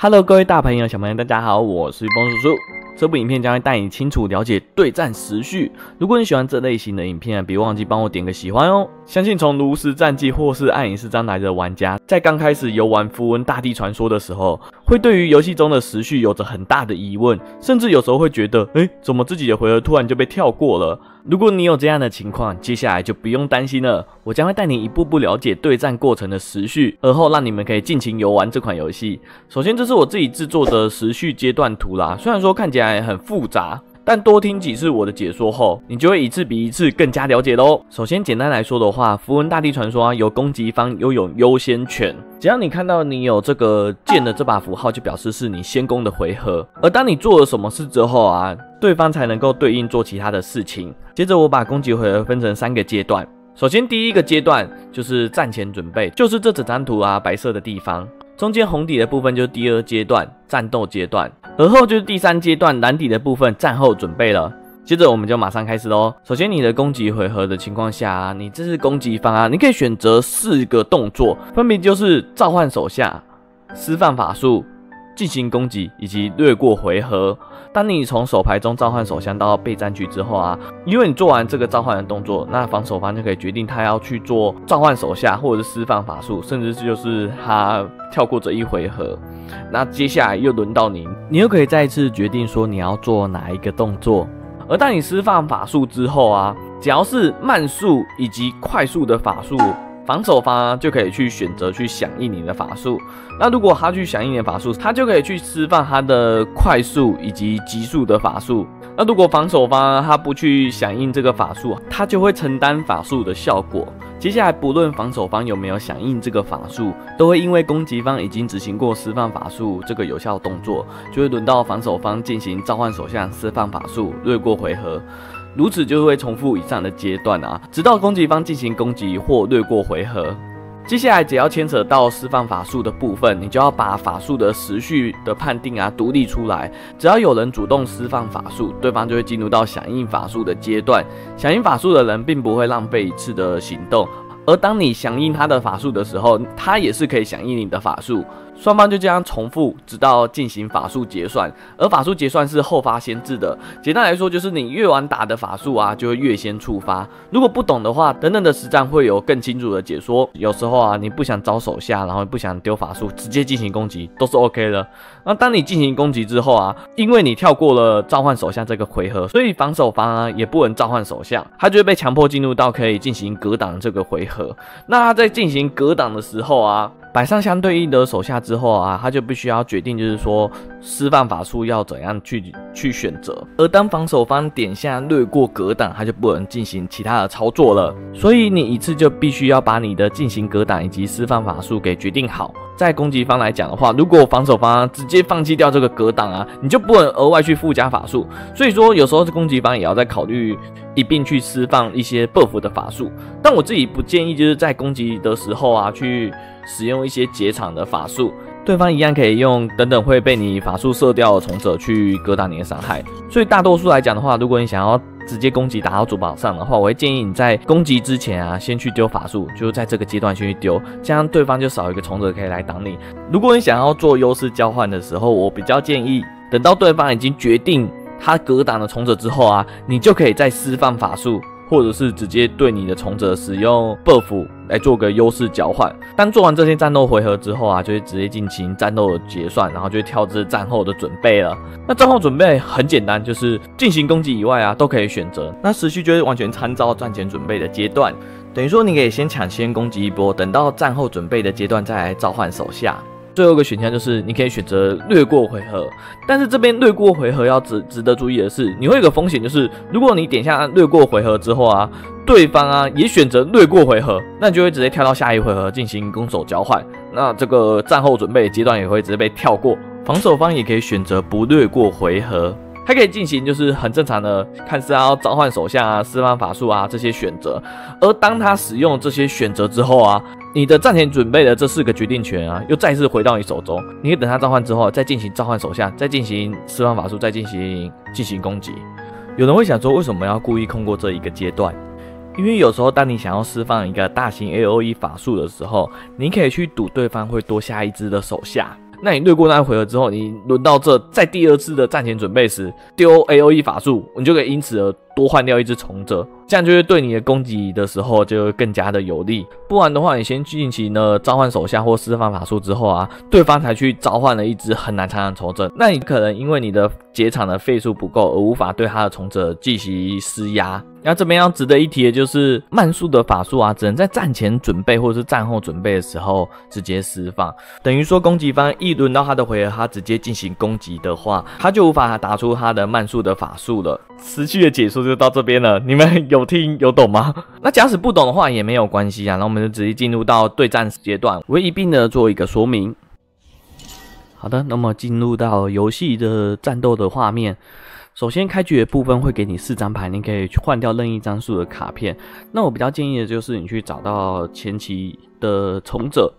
Hello，各位大朋友、小朋友，大家好，我是风叔叔。这部影片将会带你清楚了解对战时序。如果你喜欢这类型的影片，别忘记帮我点个喜欢哦。相信从炉石战记或是暗影四章来的玩家，在刚开始游玩符文大地传说的时候，会对于游戏中的时序有着很大的疑问，甚至有时候会觉得，哎，怎么自己的回合突然就被跳过了？如果你有这样的情况，接下来就不用担心了。我将会带你一步步了解对战过程的时序，而后让你们可以尽情游玩这款游戏。首先，这是我自己制作的时序阶段图啦。虽然说看起来很复杂，但多听几次我的解说后，你就会一次比一次更加了解喽。首先，简单来说的话，符文大地传说啊，有攻击方拥有优先权。只要你看到你有这个剑的这把符号，就表示是你先攻的回合。而当你做了什么事之后啊，对方才能够对应做其他的事情。接着，我把攻击回合分成三个阶段。首先，第一个阶段就是战前准备，就是这整张图啊白色的地方。中间红底的部分就是第二阶段战斗阶段，而后就是第三阶段蓝底的部分战后准备了。接着，我们就马上开始喽。首先，你的攻击回合的情况下，你这是攻击方啊，你可以选择四个动作，分别就是召唤手下、释放法术。进行攻击以及略过回合。当你从手牌中召唤手相到备战区之后啊，因为你做完这个召唤的动作，那防守方就可以决定他要去做召唤手下，或者是释放法术，甚至就是他跳过这一回合。那接下来又轮到你，你又可以再一次决定说你要做哪一个动作。而当你释放法术之后啊，只要是慢速以及快速的法术。防守方就可以去选择去响应你的法术，那如果他去响应你的法术，他就可以去释放他的快速以及急速的法术。那如果防守方他不去响应这个法术，他就会承担法术的效果。接下来不论防守方有没有响应这个法术，都会因为攻击方已经执行过释放法术这个有效动作，就会轮到防守方进行召唤手下释放法术，略过回合。如此就会重复以上的阶段啊，直到攻击方进行攻击或略过回合。接下来只要牵扯到释放法术的部分，你就要把法术的时序的判定啊独立出来。只要有人主动释放法术，对方就会进入到响应法术的阶段。响应法术的人并不会浪费一次的行动。而当你响应他的法术的时候，他也是可以响应你的法术，双方就这样重复，直到进行法术结算。而法术结算是后发先至的，简单来说就是你越晚打的法术啊，就会越先触发。如果不懂的话，等等的实战会有更清楚的解说。有时候啊，你不想招手下，然后不想丢法术，直接进行攻击都是 OK 的。那当你进行攻击之后啊，因为你跳过了召唤手下这个回合，所以防守方啊也不能召唤手下，他就会被强迫进入到可以进行格挡这个回合。那他在进行格挡的时候啊，摆上相对应的手下之后啊，他就必须要决定，就是说释放法术要怎样去去选择。而当防守方点下略过格挡，他就不能进行其他的操作了。所以你一次就必须要把你的进行格挡以及释放法术给决定好。在攻击方来讲的话，如果防守方直接放弃掉这个格挡啊，你就不能额外去附加法术。所以说，有时候是攻击方也要在考虑一并去释放一些 buff 的法术。但我自己不建议就是在攻击的时候啊，去使用一些解场的法术。对方一样可以用等等会被你法术射掉的从者去格挡你的伤害。所以大多数来讲的话，如果你想要直接攻击打到主堡上的话，我会建议你在攻击之前啊，先去丢法术，就是在这个阶段先去丢，这样对方就少一个从者可以来挡你。如果你想要做优势交换的时候，我比较建议等到对方已经决定他格挡了从者之后啊，你就可以再释放法术。或者是直接对你的从者使用 buff 来做个优势交换。当做完这些战斗回合之后啊，就会直接进行战斗的结算，然后就跳至战后的准备了。那战后准备很简单，就是进行攻击以外啊都可以选择。那时序就会完全参照战前准备的阶段，等于说你可以先抢先攻击一波，等到战后准备的阶段再来召唤手下。最后一个选项就是你可以选择略过回合，但是这边略过回合要值值得注意的是，你会有个风险，就是如果你点下略过回合之后啊，对方啊也选择略过回合，那你就会直接跳到下一回合进行攻守交换，那这个战后准备阶段也会直接被跳过。防守方也可以选择不略过回合。还可以进行就是很正常的，看是要召唤手下啊、释放法术啊这些选择。而当他使用这些选择之后啊，你的战前准备的这四个决定权啊，又再次回到你手中。你可以等他召唤之后，再进行召唤手下，再进行释放法术，再进行进行攻击。有人会想说，为什么要故意空过这一个阶段？因为有时候当你想要释放一个大型 A O E 法术的时候，你可以去赌对方会多下一只的手下。那你略过那一回合之后，你轮到这在第二次的战前准备时丢 A O E 法术，你就可以因此而多换掉一只从者，这样就会对你的攻击的时候就会更加的有利。不然的话，你先进行了召唤手下或释放法术之后啊，对方才去召唤了一只很难缠的从者，那你可能因为你的结场的费数不够而无法对他的从者进行施压。那这边要值得一提的就是慢速的法术啊，只能在战前准备或者是战后准备的时候直接释放，等于说攻击方一轮到他的回合，他直接进行攻击的话，他就无法打出他的慢速的法术了。持续的解说就到这边了，你们有听有懂吗？那假使不懂的话也没有关系啊，那我们就直接进入到对战阶段，我会一并的做一个说明。好的，那么进入到游戏的战斗的画面。首先，开局的部分会给你四张牌，你可以去换掉任意张数的卡片。那我比较建议的就是你去找到前期的从者，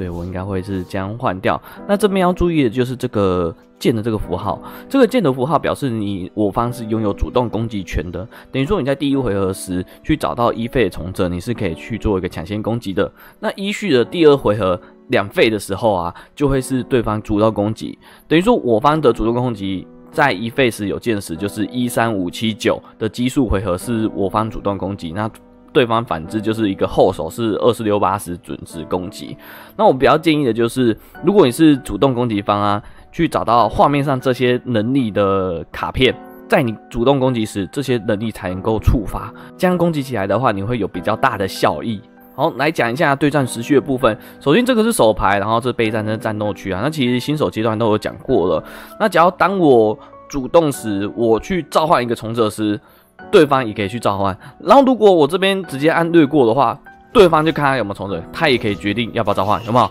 所以我应该会是将换掉。那这边要注意的就是这个剑的这个符号，这个剑的符号表示你我方是拥有主动攻击权的，等于说你在第一回合时去找到一费的从者，你是可以去做一个抢先攻击的。那依序的第二回合两费的时候啊，就会是对方主动攻击，等于说我方的主动攻击。在一费时有剑时，就是一三五七九的奇数回合是我方主动攻击，那对方反之就是一个后手是二十六八十准时攻击。那我比较建议的就是，如果你是主动攻击方啊，去找到画面上这些能力的卡片，在你主动攻击时，这些能力才能够触发，这样攻击起来的话，你会有比较大的效益。好，来讲一下对战时序的部分。首先，这个是手牌，然后这备战的战斗区啊。那其实新手阶段都有讲过了。那只要当我主动时，我去召唤一个从者时，对方也可以去召唤。然后，如果我这边直接按略过的话，对方就看他有没有重者，他也可以决定要不要召唤，有没有？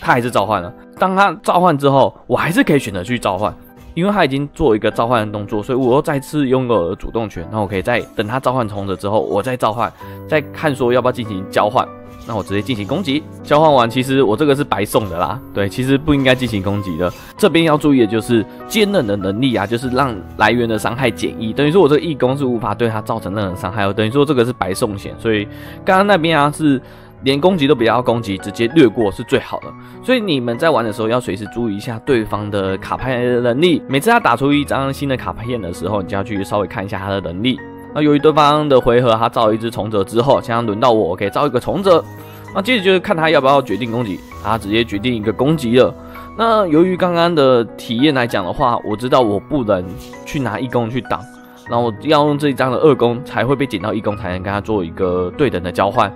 他还是召唤了。当他召唤之后，我还是可以选择去召唤。因为他已经做一个召唤的动作，所以我又再次拥有了主动权。那我可以再等他召唤重者之后，我再召唤，再看说要不要进行交换。那我直接进行攻击。交换完，其实我这个是白送的啦。对，其实不应该进行攻击的。这边要注意的就是坚韧的能力啊，就是让来源的伤害减一，等于说我这个义攻是无法对他造成任何伤害哦。等于说这个是白送险。所以刚刚那边啊是。连攻击都不要攻击，直接略过是最好的。所以你们在玩的时候要随时注意一下对方的卡牌能力。每次他打出一张新的卡片的时候，你就要去稍微看一下他的能力。那由于对方的回合他造一只虫者之后，现在轮到我，我可以造一个虫者。那接着就是看他要不要决定攻击，他直接决定一个攻击了。那由于刚刚的体验来讲的话，我知道我不能去拿一攻去挡，然后要用这一张的二攻才会被减到一攻，才能跟他做一个对等的交换。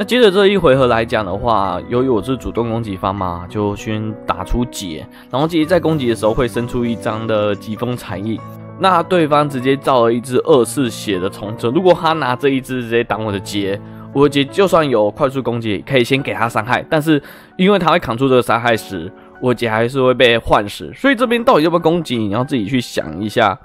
那接着这一回合来讲的话，由于我是主动攻击方嘛，就先打出劫，然后接着在攻击的时候会生出一张的疾风残影。那对方直接造了一只二次血的从者，如果他拿这一只直接挡我的劫，我的劫就算有快速攻击，可以先给他伤害，但是因为他会扛住这个伤害时，我劫还是会被换死。所以这边到底要不要攻击，你要自己去想一下。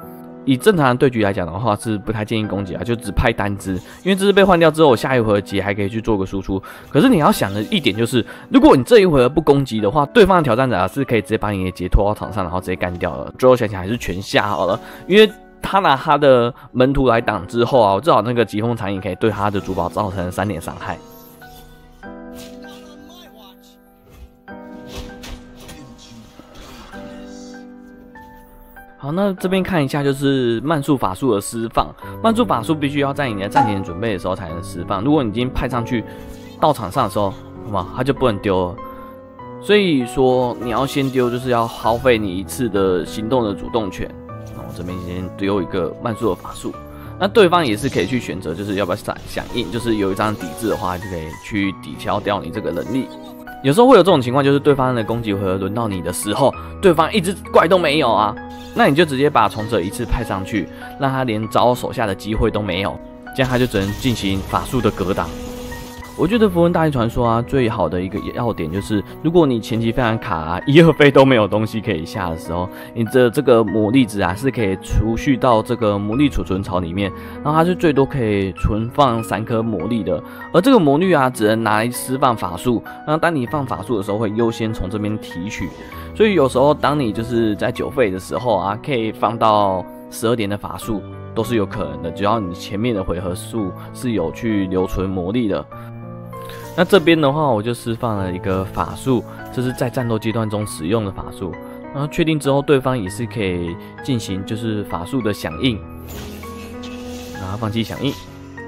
以正常的对局来讲的话，是不太建议攻击啊，就只派单只，因为这只被换掉之后，我下一回合劫还可以去做个输出。可是你要想的一点就是，如果你这一回合不攻击的话，对方的挑战者啊是可以直接把你的劫拖到场上，然后直接干掉了。最后想想还是全下好了，因为他拿他的门徒来挡之后啊，我至少那个疾风残影可以对他的主宝造成三点伤害。好，那这边看一下，就是慢速法术的释放。慢速法术必须要在你的战前准备的时候才能释放。如果你已经派上去到场上的时候，好吗？它就不能丢了。所以说你要先丢，就是要耗费你一次的行动的主动权。那我这边先丢一个慢速的法术。那对方也是可以去选择，就是要不要闪响应，就是有一张抵制的话，就可以去抵消掉你这个能力。有时候会有这种情况，就是对方的攻击回合轮到你的时候，对方一只怪都没有啊，那你就直接把从者一次派上去，让他连招手下的机会都没有，这样他就只能进行法术的格挡。我觉得《符文大帝传说》啊，最好的一个要点就是，如果你前期非常卡，一二费都没有东西可以下的时候，你的这个魔力值啊是可以储蓄到这个魔力储存槽里面，然后它是最多可以存放三颗魔力的。而这个魔力啊，只能拿来释放法术，那当你放法术的时候，会优先从这边提取。所以有时候当你就是在九费的时候啊，可以放到十二点的法术。都是有可能的，只要你前面的回合数是有去留存魔力的。那这边的话，我就释放了一个法术，这是在战斗阶段中使用的法术。然后确定之后，对方也是可以进行就是法术的响应，然后放弃响应，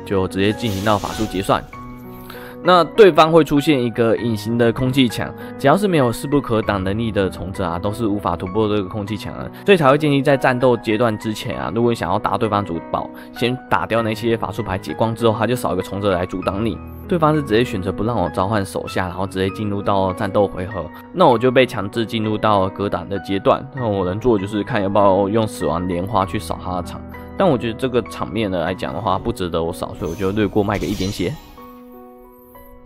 就直接进行到法术结算。那对方会出现一个隐形的空气墙，只要是没有势不可挡能力的虫子啊，都是无法突破这个空气墙的，所以才会建议在战斗阶段之前啊，如果你想要打对方主堡，先打掉那些法术牌解光之后，他就少一个虫子来阻挡你。对方是直接选择不让我召唤手下，然后直接进入到战斗回合，那我就被强制进入到格挡的阶段。那我能做的就是看要不要用死亡莲花去扫他的场，但我觉得这个场面呢来讲的话，不值得我扫，所以我就略过卖个一点血。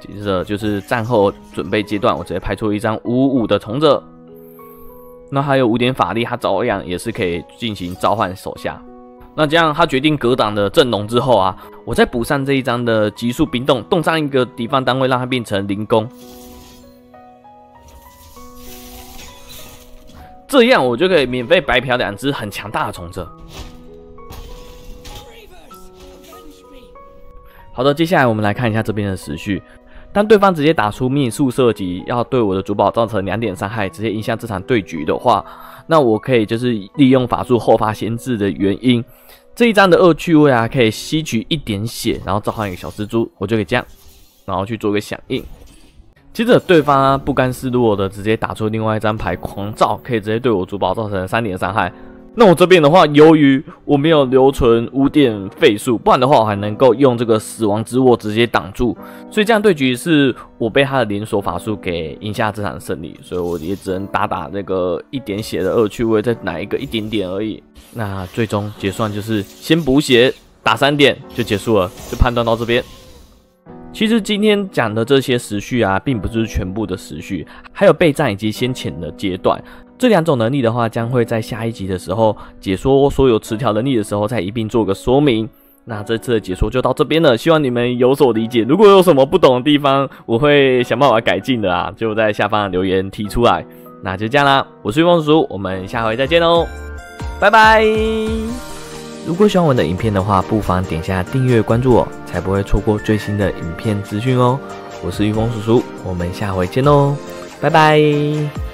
接着就是战后准备阶段，我直接拍出一张五五的从者，那还有五点法力，他照样也是可以进行召唤手下。那这样他决定格挡的阵容之后啊，我再补上这一张的急速冰冻，冻上一个敌方单位，让它变成零攻，这样我就可以免费白嫖两只很强大的从者。好的，接下来我们来看一下这边的时序。当对方直接打出灭速射击，要对我的主宝造成两点伤害，直接影响这场对局的话，那我可以就是利用法术后发先至的原因，这一张的恶趣味啊，可以吸取一点血，然后召唤一个小蜘蛛，我就可以这样，然后去做个响应。接着对方不甘示弱的直接打出另外一张牌狂躁，可以直接对我主宝造成三点伤害。那我这边的话，由于我没有留存五点费数，不然的话我还能够用这个死亡之握直接挡住，所以这样对局是我被他的连锁法术给赢下这场胜利，所以我也只能打打那个一点血的恶趣味，再拿一个一点点而已。那最终结算就是先补血打三点就结束了，就判断到这边。其实今天讲的这些时序啊，并不是全部的时序，还有备战以及先遣的阶段。这两种能力的话，将会在下一集的时候解说所有词条能力的时候，再一并做个说明。那这次的解说就到这边了，希望你们有所理解。如果有什么不懂的地方，我会想办法改进的啊，就在下方留言提出来。那就这样啦，我是玉峰叔叔，我们下回再见喽，拜拜。如果喜欢我的影片的话，不妨点下订阅关注我，才不会错过最新的影片资讯哦。我是玉峰叔叔，我们下回见喽，拜拜。